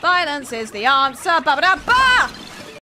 Violence is the answer. Ba-ba-da-ba!